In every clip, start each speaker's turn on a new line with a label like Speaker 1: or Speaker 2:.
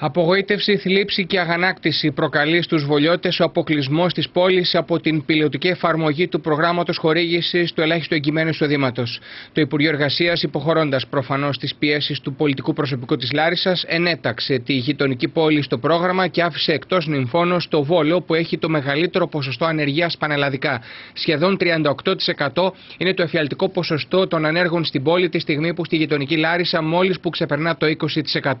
Speaker 1: Απογοήτευση, θλίψη και αγανάκτηση προκαλεί στους βολιώτες ο αποκλεισμός της πόλης από την πιλωτική εφαρμογή του προγράμματος χορήγησης του ελάχιστου εγκυμένου εισοδήματος. Το Υπουργείο Εργασίας, υποχωρώντας προφανώς τις πιέσεις του πολιτικού προσωπικού της Λάρισας, ενέταξε τη γειτονική πόλη στο πρόγραμμα και άφησε εκτός νυμφώνος το Βόλο που έχει το μεγαλύτερο ποσοστό ανεργίας πανελλαδικά. Σχεδόν 38% είναι το εφιαλτικό ποσοστό των ανέργων στην πόλη τη στιγμή που στη γειτονική Λάρισα μόλις που ξεπερνά το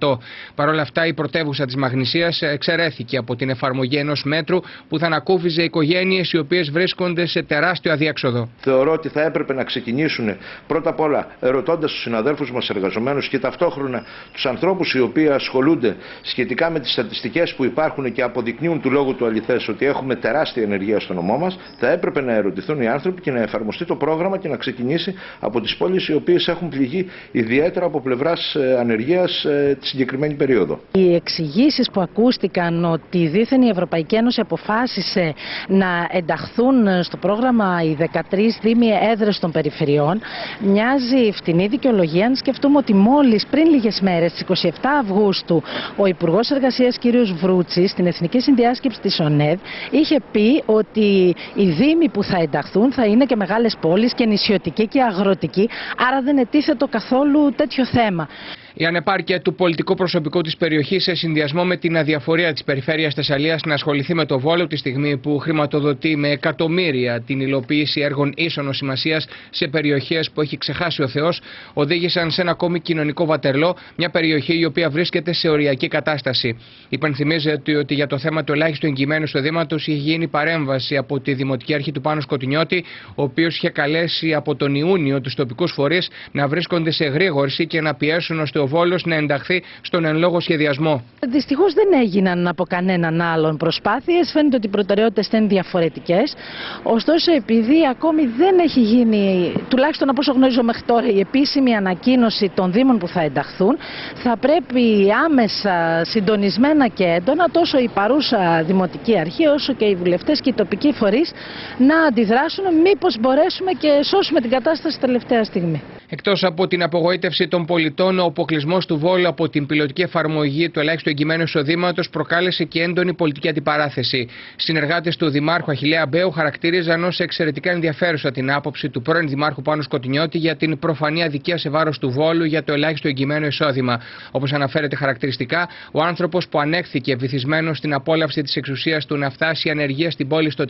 Speaker 1: 20%. Παρ' όλα αυτά η πρωτεύουσα της Μαγνησίας εξαιρέθηκε από την εφαρμογή ενός μέτρου που θα ανακούφιζε οικογένειες οι οποίες βρίσκονται σε τεράστιο αδιέξοδο.
Speaker 2: Θεωρώ ότι θα έπρεπε να ξεκινήσουν πρώτα απ' όλα ρωτώντας τους συναδέλφους μας εργαζομένους και ταυτόχρονα τους ανθρώπους οι οποίοι ασχολούνται σχετικά με τις στατιστικές που υπάρχουν και αποδεικνύουν του λόγου του αληθές ότι έχουμε τεράστια ενεργεία στο νομό μας. Θα έπρεπε να ερωτηθούν οι άνθρωποι και να εφαρμοστεί το πρόγραμμα και να ξεκινήσει από τις πόλεις οι οποίες έχουν πληγεί ιδιαίτερα από πλευράς ε, ανεργίας ε, τη συγκεκριμένη περίοδο
Speaker 3: εξηγήσεις που ακούστηκαν ότι δήθεν η Ευρωπαϊκή Ένωση αποφάσισε να ενταχθούν στο πρόγραμμα οι 13 δήμοι έδρες των περιφερειών μοιάζει φτηνή δικαιολογία αν σκεφτούμε ότι μόλις πριν λίγες μέρες, στις 27 Αυγούστου, ο Υπουργός Εργασίας κ. Βρούτση στην Εθνική Συνδιάσκεψη της ΟΝΕΔ είχε πει ότι οι δήμοι που θα ενταχθούν θα είναι και μεγάλες πόλεις και νησιωτικοί και αγροτικοί, άρα δεν ετίθετο καθόλου τέτοιο θέμα.
Speaker 1: Η ανεπάρκεια του πολιτικού προσωπικού της περιοχής σε συνδυασμό με την αδιαφορία της περιφέρειας Θεσσαλίας να ασχοληθεί με το Βόλο τη στιγμή που χρηματοδοτεί με εκατομμύρια την υλοποίηση έργων ίσονος σημασίας σε περιοχές που έχει ξεχάσει ο Θεός, οδήγησαν σε ένα ακόμη κοινωνικό βατερλό, μια περιοχή η οποία βρίσκεται σε οριακή κατάσταση. Υπενθυμίζεται ότι για το θέμα του ελάχιστου εγγυημένου εισοδήματος είχε γίνει παρέμβαση από τη Δημοτική Αρχή του Πάνου Σκοτεινιώτη, ο οποίος είχε καλέσει από τον Ιούνιο τους τοπικούς φορείς να βρίσκονται σε γρήγορση και να πιέσουν ώστε ο Βόλος να ενταχθεί στον εν λόγω σχεδιασμό.
Speaker 3: Δυστυχώς δεν έγιναν από κανέναν άλλον προσπάθειες. Φαίνεται ότι οι προτεραιότητες είναι διαφορετικές. Ωστόσο, επειδή ακόμη δεν έχει γίνει, τουλάχιστον από όσο γνωρίζω μέχρι τώρα, η επίσημη ανακοίνωση των Δήμων που θα ενταχθούν, θα πρέπει άμεσα, συντονισμένα και έντονα, τόσο η παρούσα Δημοτική Αρχή, όσο και οι βουλευτές και οι τοπικοί φορείς να αντιδράσουν, μήπως μπορέσουμε και σώσουμε την κατάσταση τελευταία στιγμή.
Speaker 1: Εκτός από την απογοήτευση των πολιτών, ο αποκλεισμός του Βόλου από την πιλωτική εφαρμογή του ελάχιστου εγγυημένου εισοδήματος προκάλεσε και έντονη πολιτική αντιπαράθεση. Συνεργάτες του Δημάρχου Αχηλέα Μπέου χαρακτήριζαν ως εξαιρετικά ενδιαφέρουσα την άποψη του πρώην Δημάρχου Πάνου Σκοτεινιώτη για την προφανή αδικία σε βάρος του Βόλου για το ελάχιστο εγγυημένο εισόδημα. Όπως αναφέρεται χαρακτηριστικά, ο άνθρωπος που ανέχθηκε βυθισμένο στην απόλαυση της εξουσίας του να φτάσει η ανεργία στην πόλη στο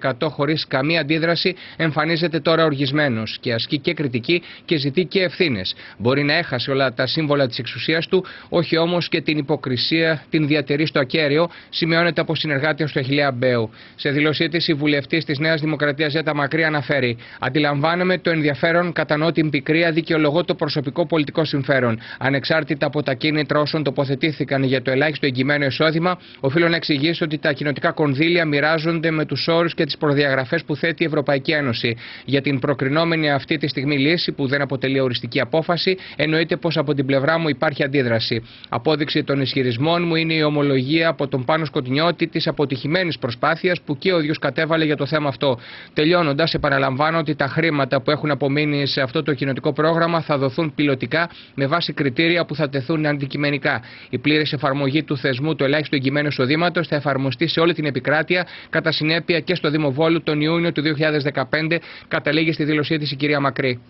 Speaker 1: 38% χωρίς καμία αντίδραση, εμφανίζεται τώρα οργισμένος και ασκεί και κριτική και ζητεί και ευθύνες. Μπορεί να έχασε όλα τα σύμβολα της εξουσίας του, όχι όμως και την υποκρισία την διατηρεί στο ακέραιο, σημειώνεται από συνεργάτη του Αχηλέα Μπέου. Σε δηλωσή της, η βουλευτής της Νέας Δημοκρατίας Ζέτα Μακρύ αναφέρει: Αντιλαμβάνομαι το ενδιαφέρον, κατανοώ την πικρία, δικαιολογώ το προσωπικό πολιτικό συμφέρον. Ανεξάρτητα από τα κίνητρα όσων τοποθετήθηκαν για το ελάχιστο εγγυημένο εισόδημα, οφείλω να εξηγήσω ότι τα κοινοτικά κονδύλια μοιράζονται με τους όρους και τις προδιαγραφές που θέτει η Ευρωπαϊκή Ένωση. Για την προκρινόμενη αυτή τη στιγμή λύση που δεν αποτελεί οριστική απόφαση, εννοείται πως από την πλευρά μου υπάρχει αντίδραση. Απόδειξη των ισχυρισμών μου είναι η ομολογία από τον Πάνο Σκοτεινιώτη της αποτυχημένης προσπάθειας που και ο ίδιος κατέβαλε για το θέμα αυτό. Τελειώνοντας, επαναλαμβάνω ότι τα χρήματα που έχουν απομείνει σε αυτό το κοινοτικό πρόγραμμα θα δοθούν πιλωτικά με βάση κριτήρια που θα τεθούν αντικειμενικά. Η πλήρης εφαρμογή του θεσμού του ελάχιστου εγγυημένου εισοδήματος θα εφαρμοστεί σε όλη την επικράτεια, κατά συνέπεια και στο Δήμο Βόλου τον Ιούνιο του 2015, καταλήγει στη δήλωσή της η κυρία Μακρύ.